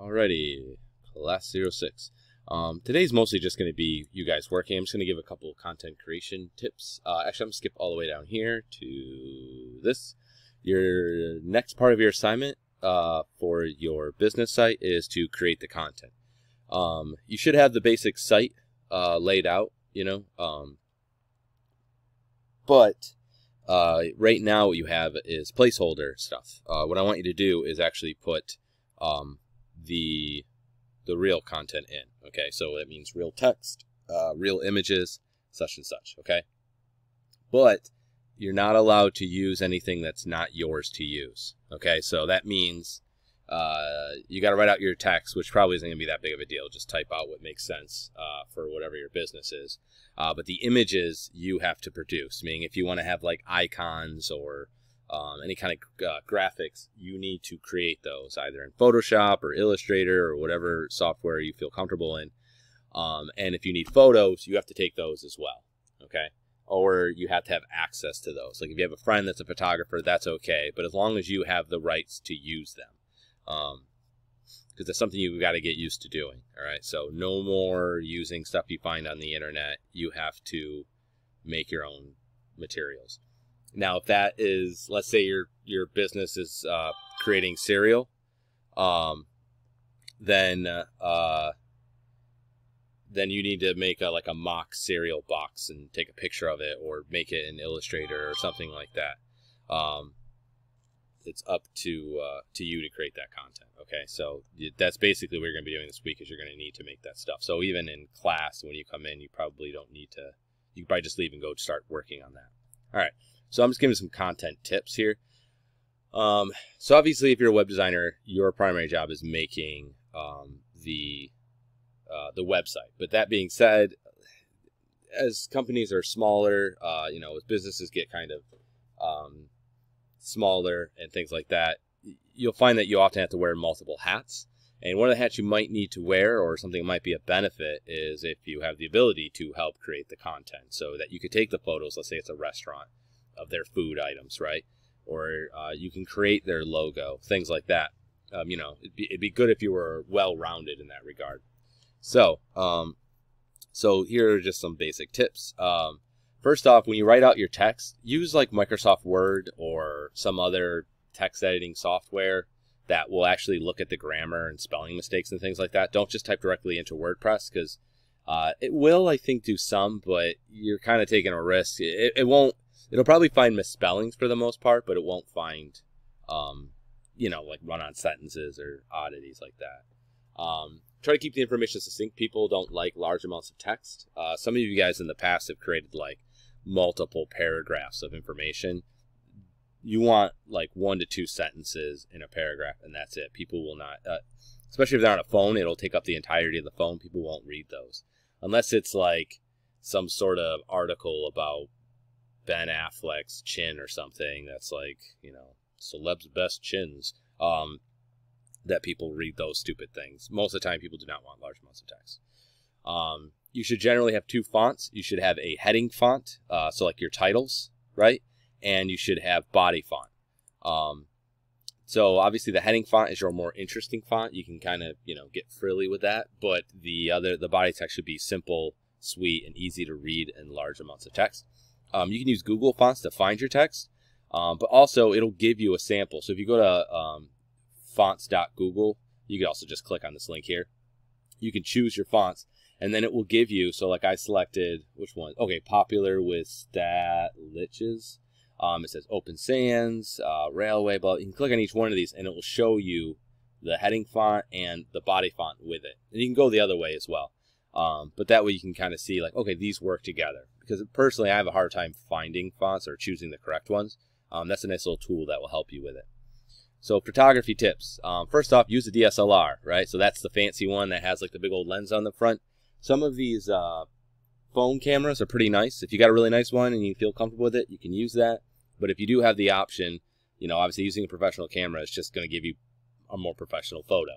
Alrighty, class 06. Um, today's mostly just going to be you guys working. I'm just going to give a couple content creation tips. Uh, actually, I'm going to skip all the way down here to this. Your next part of your assignment uh, for your business site is to create the content. Um, you should have the basic site uh, laid out, you know, um, but uh, right now what you have is placeholder stuff. Uh, what I want you to do is actually put um, the the real content in. Okay, so that means real text, uh, real images, such and such. Okay, but you're not allowed to use anything that's not yours to use. Okay, so that means uh, you got to write out your text, which probably isn't going to be that big of a deal. Just type out what makes sense uh, for whatever your business is. Uh, but the images you have to produce, meaning if you want to have like icons or um, any kind of uh, graphics, you need to create those either in Photoshop or Illustrator or whatever software you feel comfortable in. Um, and if you need photos, you have to take those as well. Okay. Or you have to have access to those. Like if you have a friend that's a photographer, that's okay. But as long as you have the rights to use them, because um, that's something you've got to get used to doing. All right. So no more using stuff you find on the internet. You have to make your own materials. Now, if that is, let's say your your business is uh, creating cereal, um, then uh, then you need to make a, like a mock cereal box and take a picture of it, or make it in Illustrator or something like that. Um, it's up to uh, to you to create that content. Okay, so that's basically what you're going to be doing this week. Is you're going to need to make that stuff. So even in class, when you come in, you probably don't need to. You probably just leave and go start working on that. All right. So I'm just giving some content tips here. Um, so obviously, if you're a web designer, your primary job is making um, the uh, the website. But that being said, as companies are smaller, uh, you know, as businesses get kind of um, smaller and things like that, you'll find that you often have to wear multiple hats. And one of the hats you might need to wear, or something that might be a benefit, is if you have the ability to help create the content so that you could take the photos. Let's say it's a restaurant of their food items, right? Or uh, you can create their logo, things like that. Um, you know, it'd be, it'd be good if you were well rounded in that regard. So, um, so here are just some basic tips. Um, first off, when you write out your text, use like Microsoft Word or some other text editing software that will actually look at the grammar and spelling mistakes and things like that. Don't just type directly into WordPress because uh, it will, I think, do some, but you're kind of taking a risk. It, it won't it'll probably find misspellings for the most part, but it won't find, um, you know, like run-on sentences or oddities like that. Um, try to keep the information succinct. People don't like large amounts of text. Uh, some of you guys in the past have created like multiple paragraphs of information. You want like one to two sentences in a paragraph, and that's it. People will not, uh, especially if they're on a phone, it'll take up the entirety of the phone. People won't read those unless it's like some sort of article about Ben Affleck's chin or something that's like, you know, celeb's best chins. Um, that people read those stupid things. Most of the time, people do not want large amounts of text. Um, you should generally have two fonts. You should have a heading font, uh, so like your titles, right? And you should have body font. Um, so obviously the heading font is your more interesting font. You can kind of you know get frilly with that, but the other the body text should be simple, sweet, and easy to read in large amounts of text. Um, you can use Google Fonts to find your text, um, but also it'll give you a sample. So if you go to um, fonts.google, you can also just click on this link here. You can choose your fonts, and then it will give you. So like I selected which one? Okay, popular with Staatliches. Um, it says Open Sans, uh, Raleway. But you can click on each one of these, and it will show you the heading font and the body font with it. And you can go the other way as well. Um, but that way you can kind of see like, okay, these work together. Because personally, I have a hard time finding fonts or choosing the correct ones. Um, that's a nice little tool that will help you with it. So photography tips. Um, first off, use a DSLR, right? So that's the fancy one that has like the big old lens on the front. Some of these uh, phone cameras are pretty nice. If you got a really nice one and you feel comfortable with it, you can use that. But if you do have the option, you know, obviously using a professional camera is just going to give you a more professional photo.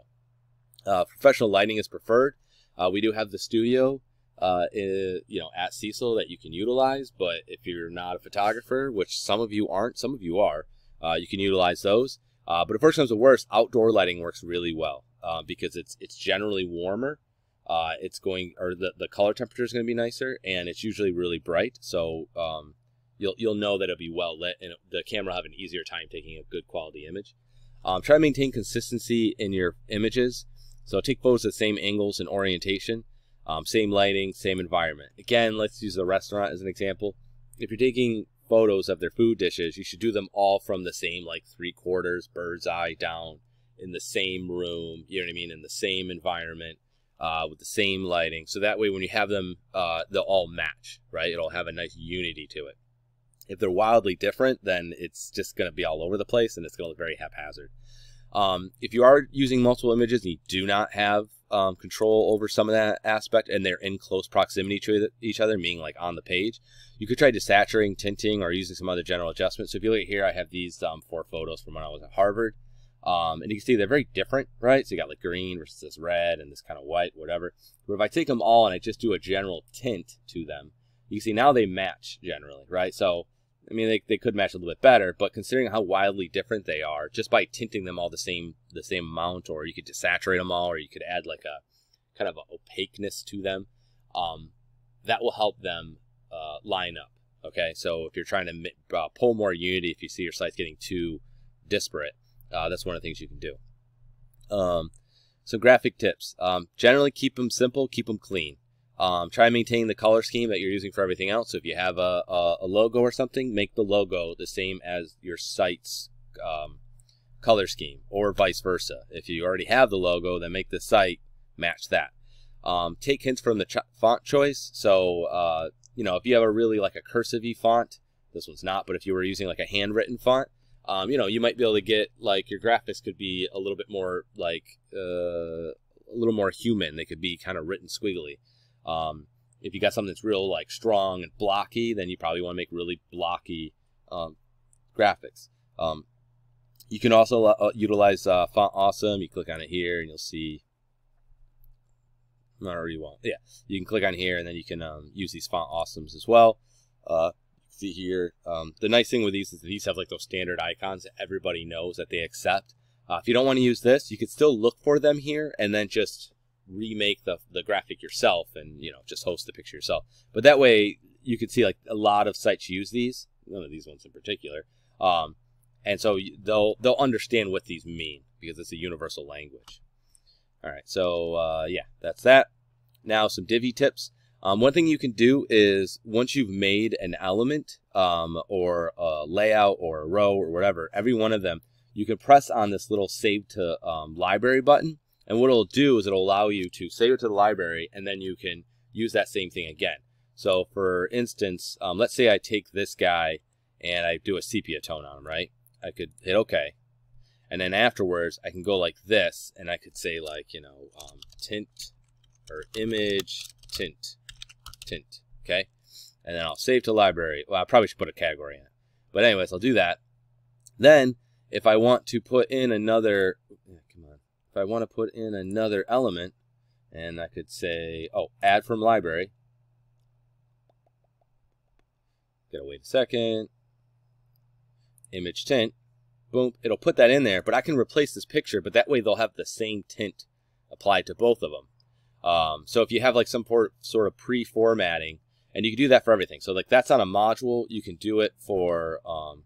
Uh, professional lighting is preferred. Uh, we do have the studio, uh, in, you know, at Cecil that you can utilize. But if you're not a photographer, which some of you aren't, some of you are, uh, you can utilize those. Uh, but if worse comes to worst, outdoor lighting works really well. uh, because it's it's generally warmer. Uh, it's going or the, the color temperature is going to be nicer, and it's usually really bright. So um, you'll you'll know that it'll be well lit, and the camera will have an easier time taking a good quality image. Um, try to maintain consistency in your images. So take photos at the same angles and orientation, um, same lighting, same environment. Again, let's use the restaurant as an example. If you're taking photos of their food dishes, you should do them all from the same like three quarters bird's eye down in the same room. You know what I mean? In the same environment. Uh, with the same lighting, so that way when you have them, uh, they'll all match, right? It'll have a nice unity to it. If they're wildly different, then it's just going to be all over the place and it's going to look very haphazard. Um, if you are using multiple images and you do not have um, control over some of that aspect and they're in close proximity to each other, meaning like on the page, you could try desaturating, tinting, or using some other general adjustments. So if you look here, I have these um, four photos from when I was at Harvard. Um, and you can see they're very different, right? So you got like green versus this red and this kind of white, whatever. But if I take them all and I just do a general tint to them, you can see now they match generally, right? So I mean, they, they could match a little bit better, but considering how wildly different they are, just by tinting them all the same the same amount, or you could desaturate them all, or you could add like a kind of a opaqueness to them, um, that will help them uh, line up. Okay, so if you're trying to uh, pull more unity, if you see your sites getting too disparate, uh, that's one of the things you can do. Um, some graphic tips. Um, generally, keep them simple, keep them clean. Um, try and maintain the color scheme that you're using for everything else. So if you have a, a, a logo or something, make the logo the same as your site's um, color scheme, or vice versa. If you already have the logo, then make the site match that. Um, take hints from the ch font choice. So uh, you know if you have a really like a cursive font, this one's not, but if you were using like a handwritten font, um, you know you might be able to get like your graphics could be a little bit more like uh, a little more human. They could be kind of written squiggly. Um, if you got something that's real like strong and blocky, then you probably want to make really blocky um, graphics. Um, you can also uh, utilize uh, Font Awesome. You click on it here, and you'll see. Or you won't. Yeah, you can click on here, and then you can um, use these Font Awesomes as well. Uh, see here. Um, the nice thing with these is that these have like those standard icons that everybody knows that they accept. Uh, if you don't want to use this, you could still look for them here, and then just remake the, the graphic yourself and you know just host the picture yourself. But that way you can see like a lot of sites use these none of these ones in particular um, and so they'll they'll understand what these mean because it's a universal language. All right so uh, yeah that's that. Now some Divi tips. Um, one thing you can do is once you've made an element um, or a layout or a row or whatever every one of them you can press on this little save to um, library button and what it'll do is it'll allow you to save it to the library and then you can use that same thing again. So for instance, um, let's say I take this guy and I do a sepia tone on him, right? I could hit OK. And then afterwards, I can go like this and I could say like, you know, um, tint or image tint, tint, okay? And then I'll save to library. Well, I probably should put a category in it. But anyways, I'll do that. Then if I want to put in another, if I want to put in another element, and I could say, oh, add from library. Gotta wait a second. Image tint. Boom. It'll put that in there, but I can replace this picture, but that way they'll have the same tint applied to both of them. Um, so if you have like some sort of pre-formatting, and you can do that for everything. So like that's on a module, you can do it for um,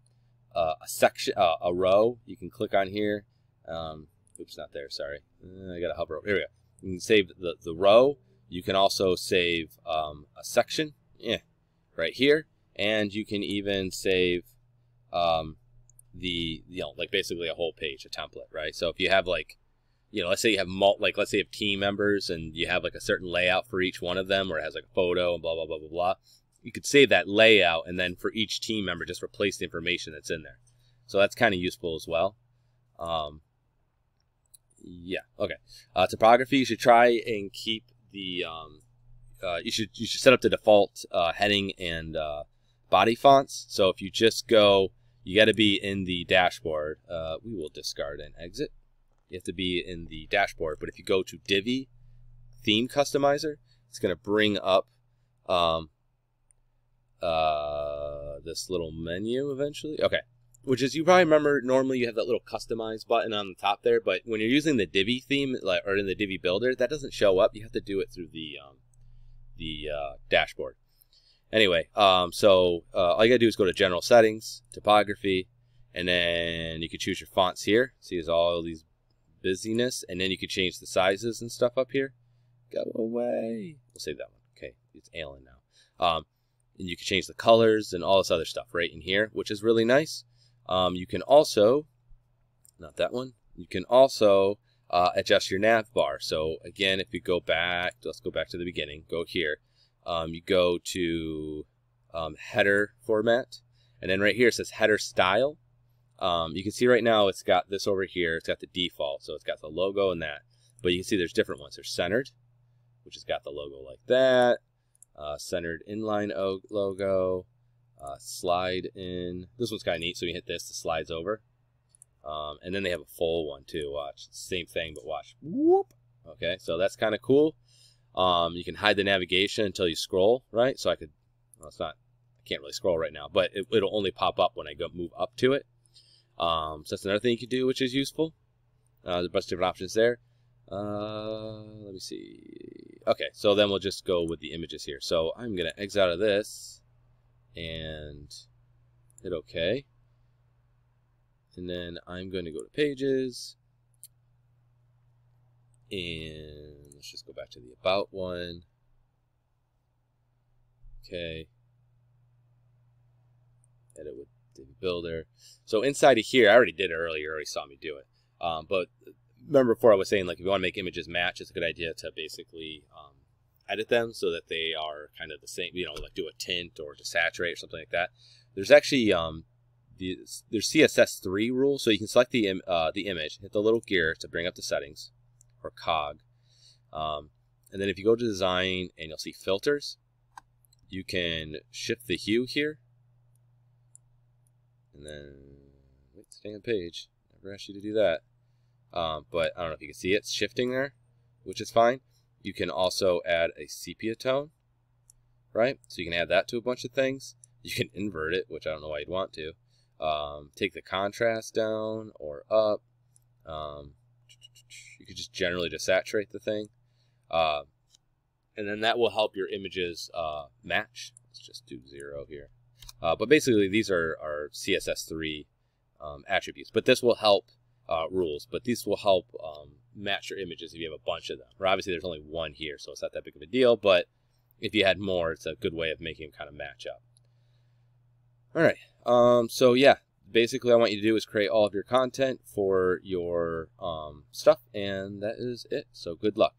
uh, a section, uh, a row. You can click on here. Um, Oops, not there. Sorry. Uh, I got to hover over. Here we go. You can save the, the row. You can also save um, a section. Yeah, right here. And you can even save um, the, you know, like basically a whole page, a template, right? So if you have like, you know, let's say you have mul- like let's say you have team members and you have like a certain layout for each one of them, where it has like a photo and blah blah blah blah blah. You could save that layout and then for each team member, just replace the information that's in there. So that's kind of useful as well. Um, yeah. Okay. Uh, typography. You should try and keep the. Um, uh, you should you should set up the default uh, heading and uh, body fonts. So if you just go, you got to be in the dashboard. Uh, we will discard and exit. You have to be in the dashboard. But if you go to Divi Theme Customizer, it's going to bring up um, uh, this little menu eventually. Okay. Which is you probably remember normally you have that little customize button on the top there, but when you're using the Divi theme like, or in the Divi builder, that doesn't show up. You have to do it through the um, the uh, dashboard. Anyway, um, so uh, all you gotta do is go to General Settings, Typography, and then you can choose your fonts here. See, there's all these busyness, and then you can change the sizes and stuff up here. Go away. We'll save that one. Okay, it's Alan now. Um, and you can change the colors and all this other stuff right in here, which is really nice. Um, you can also, not that one, you can also uh, adjust your nav bar. So again, if you go back, let's go back to the beginning, go here. Um, you go to um, header format, and then right here it says header style. Um, you can see right now it's got this over here. It's got the default, so it's got the logo and that. But you can see there's different ones. There's centered, which has got the logo like that. Uh, centered inline logo. Uh, slide in. This one's kind of neat. So you hit this, it slides over. Um, and then they have a full one too. Watch, same thing, but watch. Whoop. Okay, so that's kind of cool. Um, you can hide the navigation until you scroll, right? So I could. Well, it's not. I can't really scroll right now, but it, will only pop up when I go move up to it. Um, so that's another thing you can do, which is useful. Uh, there's a bunch of different options there. Uh, let me see. Okay, so then we'll just go with the images here. So I'm going to exit out of this and hit OK. And then I'm going to go to Pages. And let's just go back to the About one. Okay. Edit with Divi Builder. So inside of here, I already did it earlier. You already saw me do it. Um, but remember before I was saying, like, if you want to make images match, it's a good idea to basically um, edit them so that they are kind of the same, you know, like do a tint or to saturate or something like that. There's actually um, the, there's CSS3 rule, so you can select the, uh, the image, hit the little gear to bring up the settings, or cog. Um, and then if you go to design and you'll see filters, you can shift the hue here. And then, wait, stay on page. Never asked you to do that. Um, but I don't know if you can see it. It's shifting there, which is fine. You can also add a sepia tone, right? So you can add that to a bunch of things. You can invert it, which I don't know why you'd want to. Um, take the contrast down or up. Um, you could just generally just saturate the thing. Uh, and then that will help your images uh, match. Let's just do zero here. Uh, but basically, these are, are CSS3 um, attributes. But this will help uh, rules, but these will help um, match your images if you have a bunch of them. Or obviously, there's only one here, so it's not that big of a deal. But if you had more, it's a good way of making them kind of match up. All right. Um, so yeah, basically, I want you to do is create all of your content for your um, stuff, and that is it. So good luck.